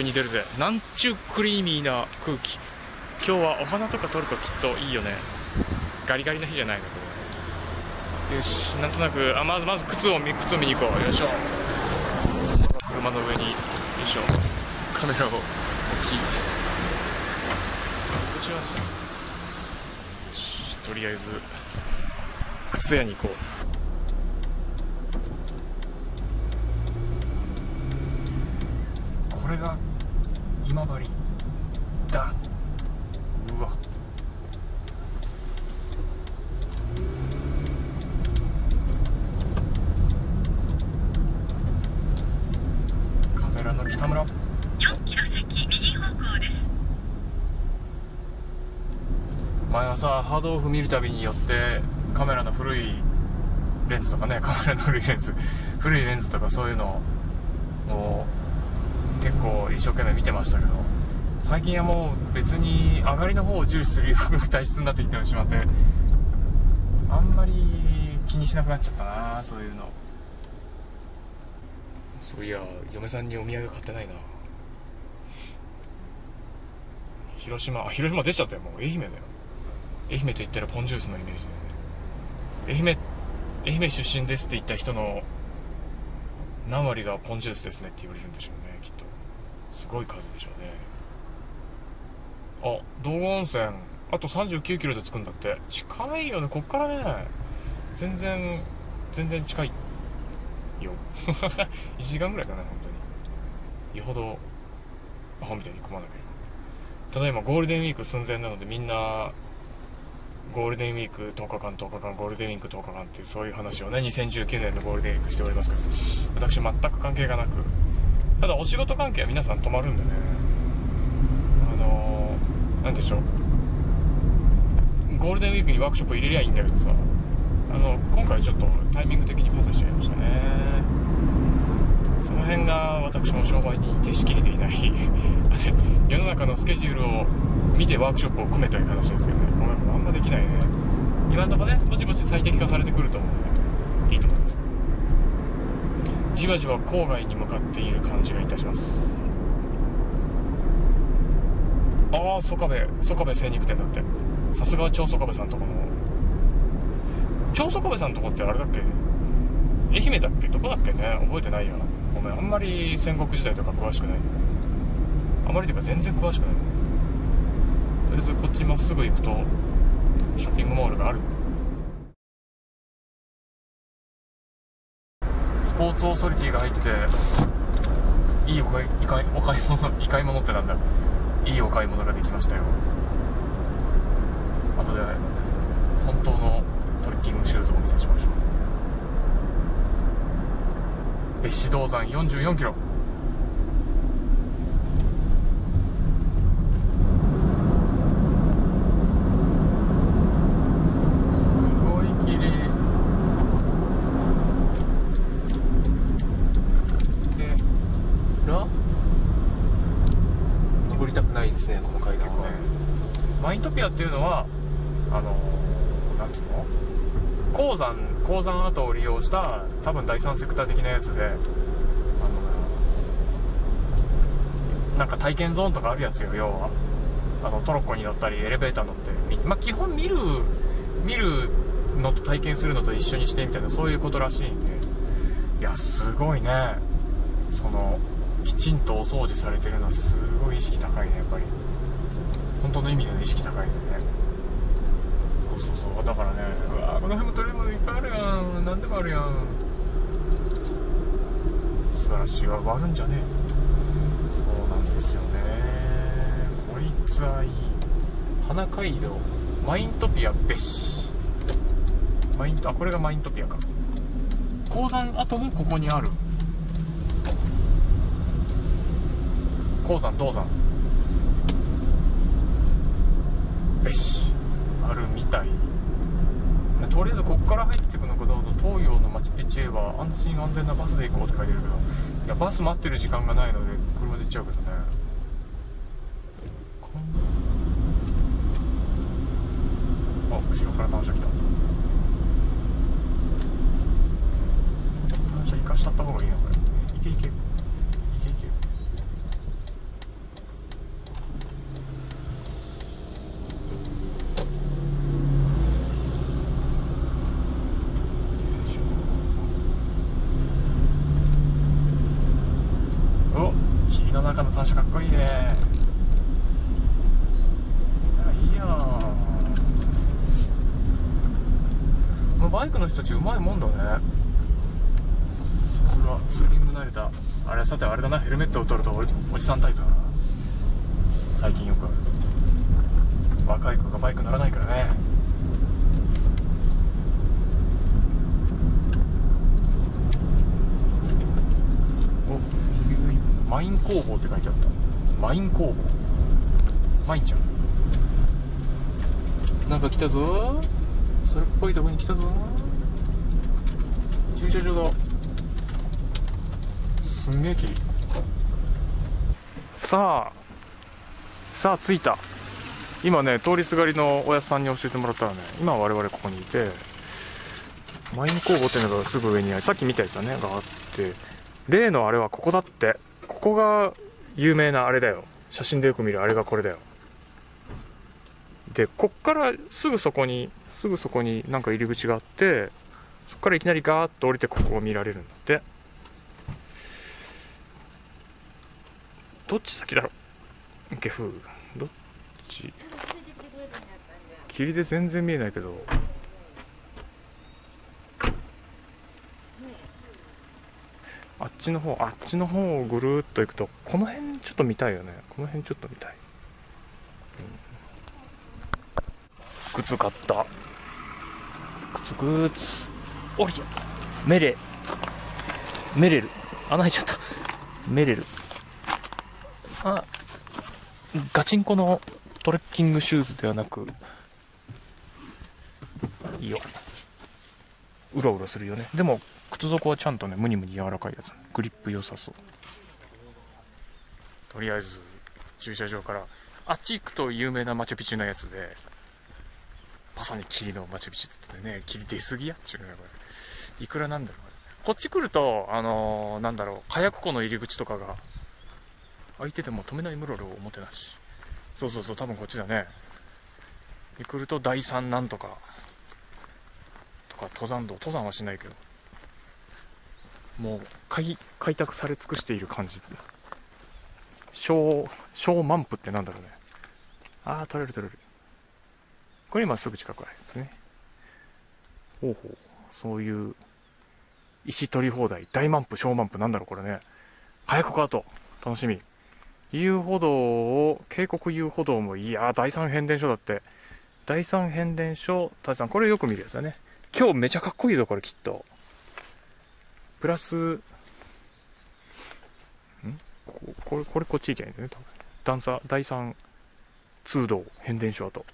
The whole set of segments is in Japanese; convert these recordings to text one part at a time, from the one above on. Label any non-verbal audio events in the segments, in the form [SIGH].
今日も旅に出るぜ。なんちゅうクリーミーな空気。今日はお花とか撮るときっといいよね。ガリガリな日じゃないのこれ。よしなんとなくあまずまず靴を見靴を見に行こう。よいしょ。車の上によいしょ。カメラを置き。よいしょよしとりあえず靴屋に行こうこれが今治だうわカメラの北村4キロ先右方向です毎朝ハードオフ見るたびによってカメラの古いレンズとかね [LAUGHS] カメラの古いレンズ [LAUGHS] 古いレンズとかそういうのを結構一生懸命見てましたけど最近はもう別に上がりの方を重視するよう体質になってきてしまってあんまり気にしなくなっちゃったなそういうの。そういや嫁さんにお土産買ってないな。広島あ広島出ちゃったよもう。愛媛だよ。愛媛と言ったらポンジュースのイメージだよね愛媛愛媛出身ですって言った人の何割がポンジュースですね。って言われるんでしょうねきっとすごい数でしょうね。あ道後温泉あと。3 9キロで着くんだって近いよね。こっからね全然全然近いよ。[LAUGHS] 1時間ぐらいかな本当に。よほどアホみたいに混まなければただいまゴールデンウィーク寸前なのでみんなゴールデンウィーク10日間10日間ゴールデンウィーク10日間ってそういう話をね2019年のゴールデンウィークしておりますけど私全く関係がなくただお仕事関係は皆さん泊まるんでね。あのー、なんでしょう。ゴールデンウィークにワークショップ入れりゃいいんだけどさあの今回ちょっとタイミング的にパスしちゃいましたね。その辺が私も商売に徹しきれていない。[LAUGHS] 世の中のスケジュールを見てワークショップを組めという話ですけどね。ごめんあんまできないね。今のとこねぼちぼち最適化されてくると思うんでいいと思います。じわじわ郊外に向かっている感じがいたします。ああ曽我部曽我部精肉店だって。さすがは長曽我部さんとこの。長曽我部さんとこってあれだっけ？愛媛だっけ？どこだっけね？覚えてないやごめんあんまり戦国時代とか詳しくない。あまりというか全然詳しくない。とりあえずこっちまっすぐ行くとショッピングモールがある。スポーツオーソリティが入ってていいお買いいかお買い物い買い物ってなんだ。いいお買い物ができましたよ。後で本当のトレッキングシューズをお見せしましょう。別子銅山44キロすごい綺麗でら登りたくないですねこの階段は、マイントピアっていうのはあのなんつうの鉱山鉱山跡をした多分第三セクター的なやつであのなんか体験ゾーンとかあるやつよ要は。あのトロッコに乗ったりエレベーター乗ってまあ基本見る見るのと体験するのと一緒にしてみたいなそういうことらしいんで。いやすごいね。そのきちんとお掃除されてるのはすごい意識高いねやっぱり。本当の意味での意識高いよね。そうそうだからねうわこの辺も取れるものいっぱいあるやん。何でもあるやん。素晴らしい。わ割るんじゃね。えそうなんですよね。こいつはいい。花街道。マイントピア別紙マイントあこれがマイントピアか。鉱山跡もここにある。鉱山銅山。別紙あるみたい。とりあえずこっから入ってくのかどうか東洋のマチュピチュへは安心安全なバスで行こうって書いてるけどいやバス待ってる時間がないので車で行っちゃうけどね。こんあ後ろから単車来た。単車行かしたった方がいいなこれいけいけいけいけ霧の中の単車かっこいいねいやいいやんこのバイクの人たちうまいもんだねさすがツーリング慣れたあれだなヘルメットを取るとおおじさんタイプだな。最近よくある。若い子がバイク乗らないからね。おマイン工房って書いてあった。マイン工房。マインちゃん。なんか来たぞ。それっぽいとこに来たぞ。駐車場だ。すんげえ霧さあさあ着いた。今ね通りすがりのおやつさんに教えてもらったらね今我々ここにいてマイン工房っていうのがすぐ上にありさっき見たやつだね。があって例のあれはここだって。ここが有名なあれだよ。写真でよく見るあれがこれだよ。でこっからすぐそこにすぐそこになんか入り口があってそこからいきなりガーッと降りてここを見られるんだって。どっち先だろ？うゲフどっち？霧で全然見えないけど。あっちの方あっちの方をぐるっと行くとこの辺ちょっと見たいよね。この辺ちょっと見たい、うん、靴買った。靴靴。おりゃメレ。メレル。穴開いちゃった。メレル。あガチンコのトレッキングシューズではなくいいよ。うろうろするよね。でも靴底はちゃんとねムニムニ柔らかいやつ。グリップ良さそう。とりあえず駐車場からあっち行くと有名なマチュピチュのやつでまさに霧のマチュピチュって言ってね霧出すぎやっちゅうねこれ。いくらなんだろうこっち来るとあのー、なんだろう火薬庫の入り口とかが開いてても止めないムロルをおもてなし。そうそうそう多分こっちだね。で来ると第三なんとか。とか登山道。登山はしないけど。もう開開拓され尽くしている感じ。小小満腹ってなんだろうね。ああ取れる取れる。これ今すぐ近くあるやつね。ほうほう。そういう石取り放題。大満腹小満腹なんだろうこれね。早くかと楽しみ。遊歩道を渓谷遊歩道もいや第三変電所だって。第三変電所タさんこれよく見るやつだね。今日めちゃかっこいいぞこれきっと。プラスん？ここれこれこっち行けないんだよね多分。段差第三通道変電所跡。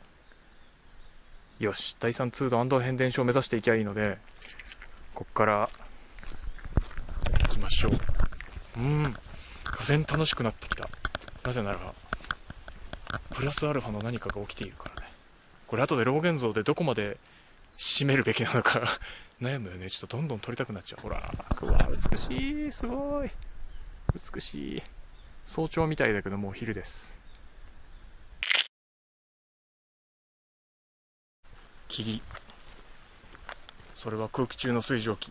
よし第三通道変電所を目指していきゃいいのでこっから行きましょう。うん。がぜ楽しくなってきた。なぜならプラスアルファの何かが起きているからね。これ後で老現像でどこまで締めるべきなのか [LAUGHS] 悩むよね。ちょっとどんどん撮りたくなっちゃう。ほらうわ美しい。すごい。美しい。早朝みたいだけどもう昼です。霧それは空気中の水蒸気。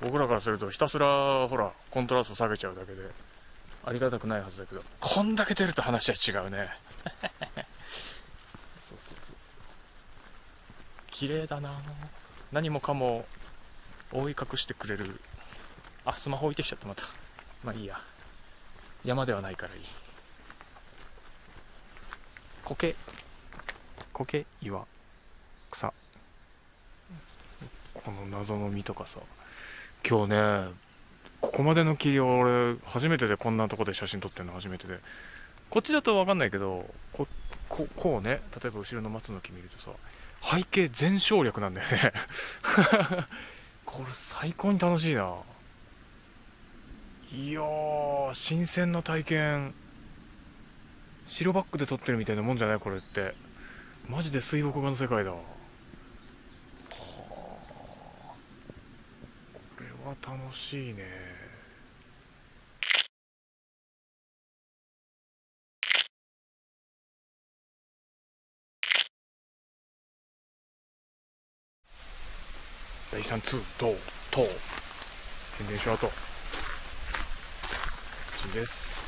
僕らからするとひたすらほらコントラスト下げちゃうだけで。ありがたくないはずだけどこんだけ出ると話は違うね。[LAUGHS] そうそうそうそう。綺麗だな。何もかも覆い隠してくれる。あスマホ置いてきちゃったまた。まあいいや。山ではないからいい。苔苔岩。草。この謎の実とかさ。今日ねここまでの霧を俺初めてでこんなとこで写真撮ってるの初めてで。こっちだと分かんないけどこここうね例えば後ろの松の木見るとさ背景全省略なんだよね。[LAUGHS] これ最高に楽しいな。いや新鮮な体験。白バックで撮ってるみたいなもんじゃないこれって。マジで水墨画の世界だ。はあ。これは楽しいね。第3通等等変電所跡しいです。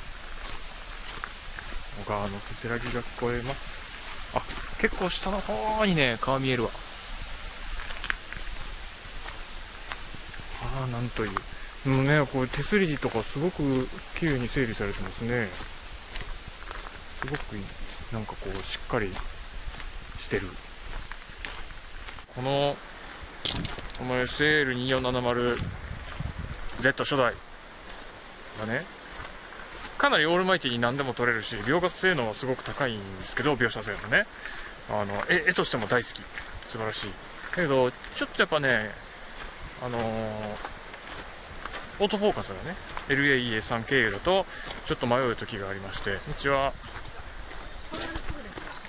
小川のせせらぎが聞こえます。あ結構下の方にね川見えるわ。ああなんというもう。ねこれ手すりとかすごく綺麗に整理されてますね。すごくいい。なんかこうしっかりしてる。このこの SL2470Z 初代。がね。かなりオールマイティに何でも撮れるし描画性能はすごく高いんですけど描写性能ね。あの絵絵としても大好き。素晴らしい。だけどちょっとやっぱねあのーオートフォーカスがね LAEA3 経由だとちょっと迷う時がありまして。うちは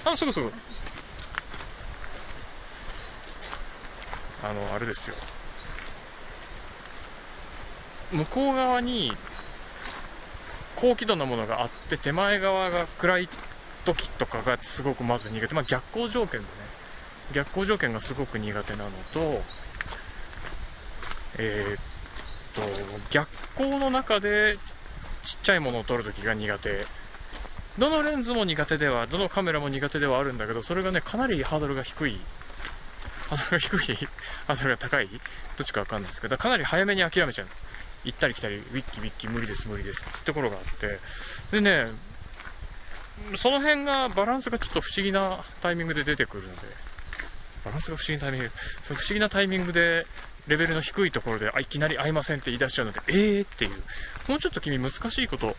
あすぐすぐ。あのあれですよ。向こう側に高輝度なものがあって手前側が暗い時とかがすごくまず苦手、まあ、逆光条件でね。逆光条件がすごく苦手なのとえーっと逆光の中でちっちゃいものを撮るときが苦手。どのレンズも苦手ではどのカメラも苦手ではあるんだけどそれがねかなりハードルが低い。ハードルが低いハードルが高い？どっちかわかんないですけどかなり早めに諦めちゃう。行ったり来たりウィッキウィッキ無理です無理ですってところがあって。でねその辺がバランスがちょっと不思議なタイミングで出てくるので。バランスが不思議なタイミング。その不思議なタイミングでレベルの低いところであいきなり会いませんって言い出しちゃうのでえーっていう。もうちょっと君難しいこと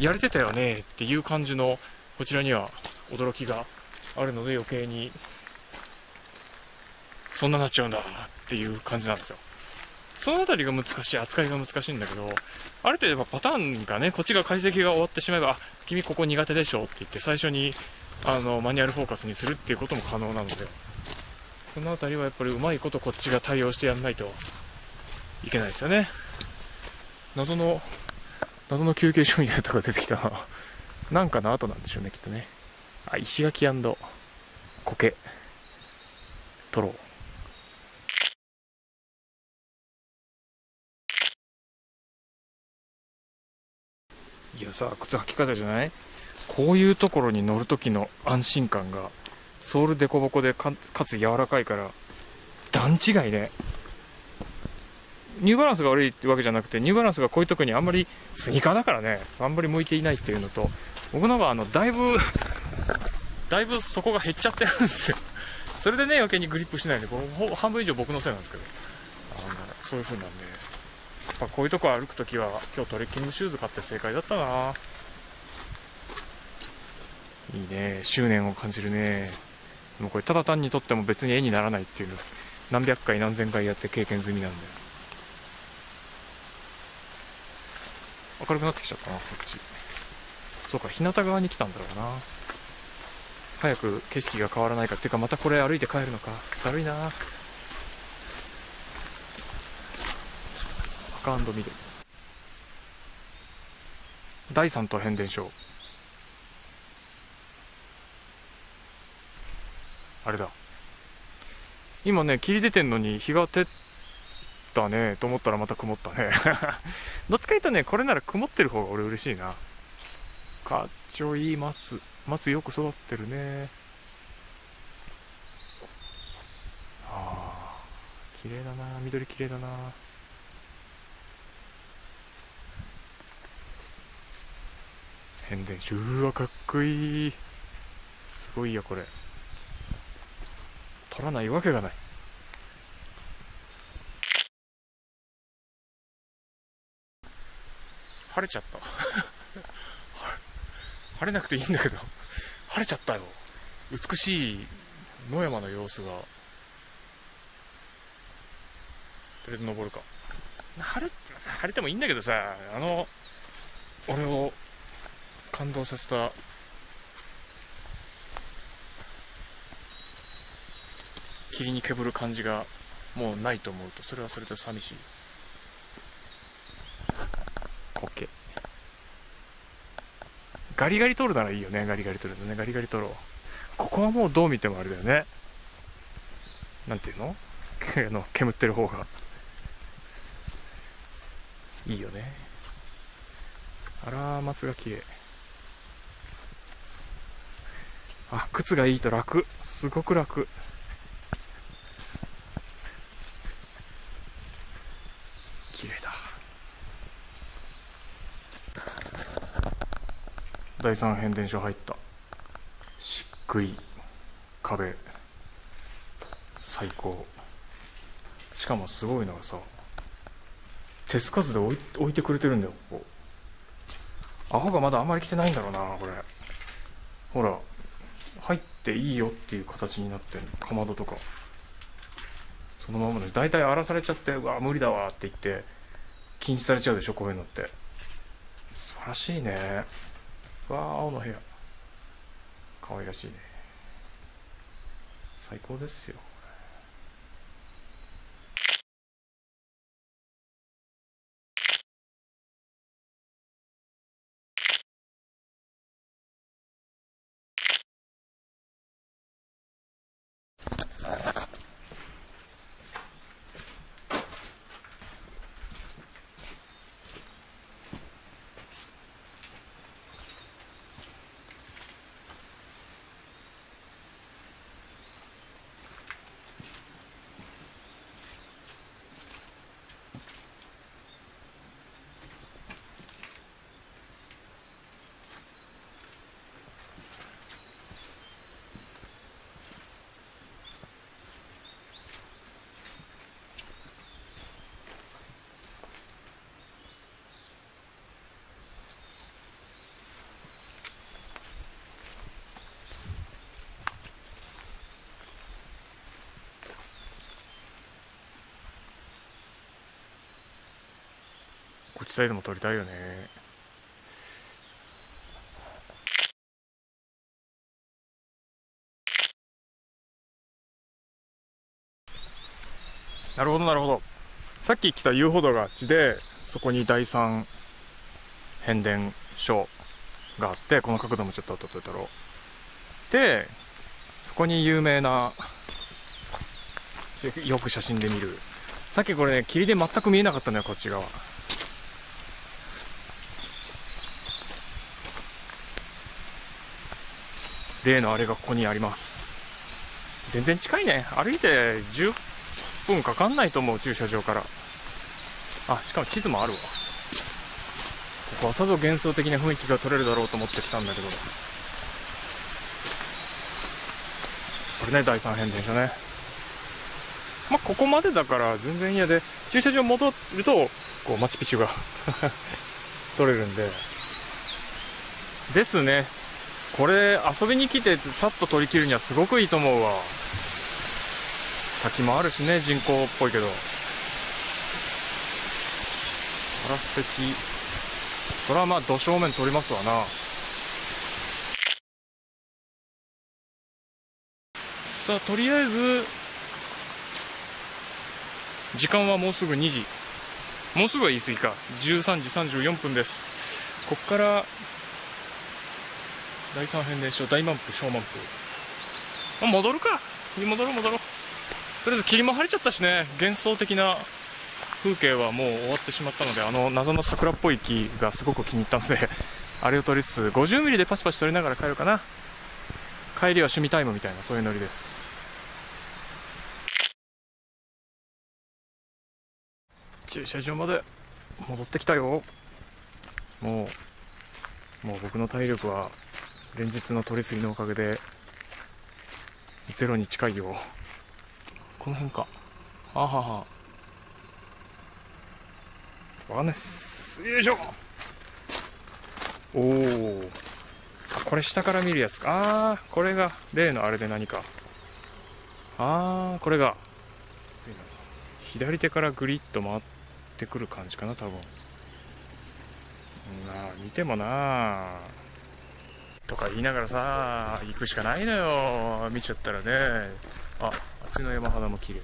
やれてたよねっていう感じのこちらには驚きがあるので余計にそんななっちゃうんだっていう感じなんですよ。そのあたりが難しい扱いが難しいんだけどある程度パターンがねこっちが解析が終わってしまえばあ君ここ苦手でしょって言って最初にあのマニュアルフォーカスにするっていうことも可能なのでそのあたりはやっぱりうまいことこっちが対応してやんないといけないですよね。謎の謎の休憩所みたいなとこが出てきたななんかの後なんでしょうねきっとね。あ石垣苔取ろういやさ靴履き方じゃない？こういうところに乗る時の安心感がソールデコボコでかつ柔らかいから段違いね。ニューバランスが悪いってわけじゃなくてニューバランスがこういうとこにあんまりスニーカーだからね。あんまり向いていないっていうのと僕のがあのだいぶ [LAUGHS] だいぶ底が減っちゃってるんですよ。それでね余計にグリップしないんでこの半分以上僕のせいなんですけど。あのそういう風なんで。ぱこういうとこ歩くときは今日トレッキングシューズ買って正解だったな。いいね。執念を感じるね。でもこれただ単に撮っても別に絵にならないっていうの。何百回何千回やって経験済みなんで明るくなってきちゃったなこっち。そうか日向側に来たんだろうな。早く景色が変わらないか。っていうかまたこれ歩いて帰るのか。だるいな。赤緑第3と変電所。あれだ。今ね霧出てんのに日が照ったねと思ったらまた曇ったね。[LAUGHS] どっちか言うとねこれなら曇ってる方が俺嬉しいな。かっちょいい松。松よく育ってるね。ああ綺麗だな。緑綺麗だな。変電所うわかっこいい。すごいよこれ。取らないわけがない。晴れちゃった。[LAUGHS] 晴れなくていいんだけど。晴れちゃったよ。美しい野山の様子が。とりあえず登るか。晴れ晴れてもいいんだけどさあの俺を感動させた。霧にけぶる感じがもうないと思うとそれはそれで寂しい。苔ガリガリ取るならいいよねガリガリ取るのね。ガリガリ取ろう。ここはもうどう見てもあれだよね。なんていうの？[LAUGHS] あの煙ってる方が。いいよね。あら松が綺麗。あ靴がいいと楽。すごく楽。綺麗だ。第三変電所入った。漆喰壁。最高。しかもすごいのがさ手すかずで置い置いてくれてるんだよここ。アホがまだあんまり来てないんだろうなこれ。ほら。ていいよっていう形になってる。かまどとか。そのままで大体荒らされちゃってうわ無理だわって言って禁止されちゃうでしょこういうのって。素晴らしいね。わあ青の部屋。可愛らしいね。最高ですよ。こっちサイドも撮りたいよね。なるほどなるほど。さっき来た遊歩道があっちでそこに第三変電所があってこの角度もちょっと撮っといたろう。でそこに有名なよく写真で見る。さっきこれね霧で全く見えなかったのよこっち側。例のあれがここにあります。全然近いね。歩いて10分かかんないと思う駐車場から。あしかも地図もあるわ。ここはさぞ幻想的な雰囲気が撮れるだろうと思ってきたんだけど。これね第三変電所ね。まあここまでだから全然嫌で駐車場戻るとこうマチュピチュが [LAUGHS] 撮れるんで。ですね。これ遊びに来てさっと取り切るにはすごくいいと思うわ。滝もあるしね人工っぽいけど。あら素敵それはまあ土正面取りますわな。さあとりあえず時間はもうすぐ2時。もうすぐは言い過ぎか。13時34分です。こっから第三変電所大満腹小満腹、あ、戻るか。戻ろう戻ろう。とりあえず霧も晴れちゃったしね。幻想的な風景はもう終わってしまったのであの謎の桜っぽい木がすごく気に入ったので [LAUGHS] あれを撮りつつ50ミリでパチパチ撮りながら帰るかな。帰りは趣味タイムみたいなそういうノリです。駐車場まで戻ってきたよ。もうもう僕の体力は連日の取り過ぎのおかげでゼロに近いよ。この辺か。はあはあは。あわかんないっすよいしょ。おおこれ下から見るやつか。ああこれが例のあれで何か。ああこれが。左手からグリッと回ってくる感じかな多分。なあ見てもなあとか言いながらさ行くしかないのよ見ちゃったらね。ああっちの山肌も綺麗。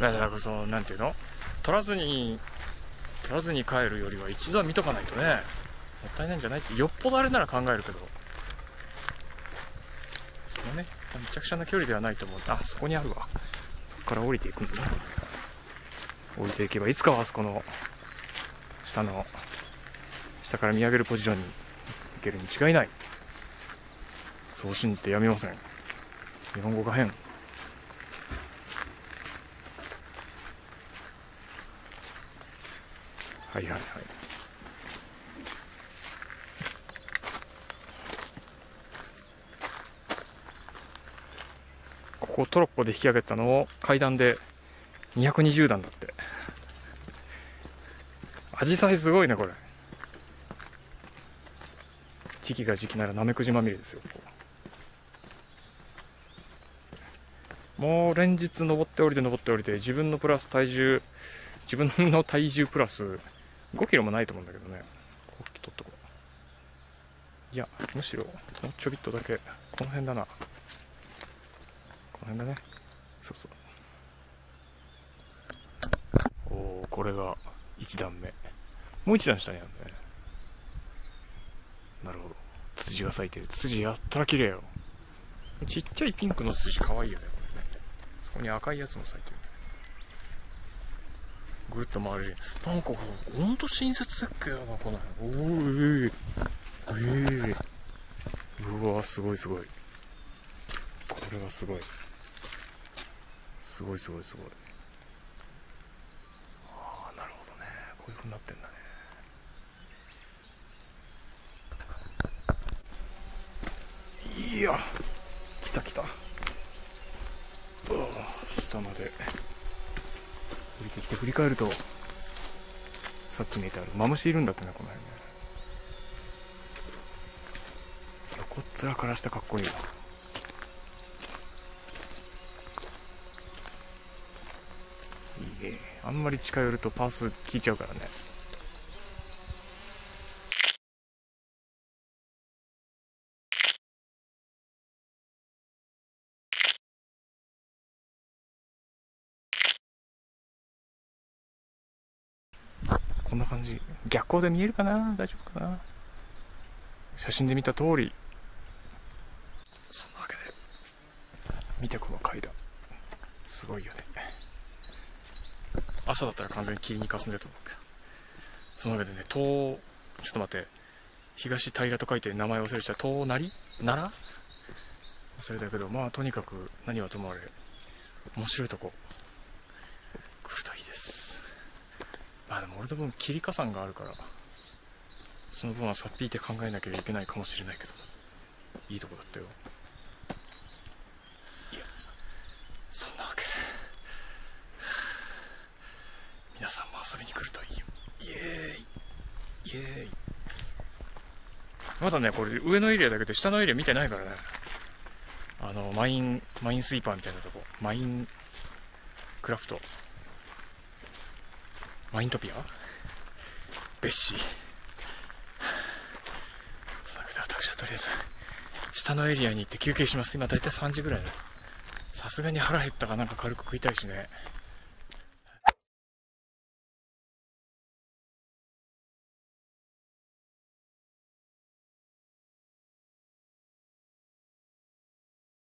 だからそのなんていうの？取らずに取らずに帰るよりは一度は見とかないとねもったいないんじゃないってよっぽどあれなら考えるけど。そのねめちゃくちゃな距離ではないと思う。あそこにあるわ。そこから降りていくんだ。降りていけばいつかはあそこの下の下から見上げるポジションに行けるに違いない。そう信じてやめません。日本語が変。はいはいはい。ここトロッコで引き上げてたのを階段で220段だって。アジサイすごいねこれ。時期が時期ならナメクジまみれですよここもう連日登って降りて登って降りて自分のプラス体重自分の体重プラス5キロもないと思うんだけどね。こう取っと。こういやむしろもうちょびっとだけこの辺だな。この辺だね。そうそう。おおこれが1段目。もう1段下にあるね。なるほど。ツツジが咲いてる。ツツジやったら綺麗よ。ちっちゃいピンクのツツジ可愛いよねこれ。こに赤いやつも咲いてる。ぐるっと回る。なんかほんと親切設計だなこの辺。おおええええうわすごいすごい。これはすごい。すごいすごいすごい。ああなるほどね。こういう風になってんだね。いや来た来た。下まで。降りてきて振り返るとさっき見えてある。マムシいるんだってねこの辺ね。横っ面からしてかっこいいないいえあんまり近寄るとパース効いちゃうからね。こんな感じ。逆光で見えるかな？大丈夫かな？写真で見た通り。そんなわけで。見てこの階段。すごいよね。朝だったら完全に霧にかすんでると思うけど。そのわけでね東ちょっと待って。東平と書いて名前忘れちゃう。東成？奈良？忘れたけどまあとにかく何はともあれ面白いとこ来るといいですまあでも俺の分霧火山があるからその分はさっぴいて考えなきゃいけないかもしれないけどいいとこだったよ。いやそんなわけで。皆さんも遊びに来るといいよ。イエーイ。イエーイ。まだねこれ上のエリアだけで下のエリア見てないからね。あのマインマインスイーパーみたいなとこ。マインクラフトマイントピア？ベッシーそのわけで私はとりあえず。下のエリアに行って休憩します。今大体3時ぐらいだ。さすがに腹減ったかなんか軽く食いたいしね。